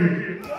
aqui.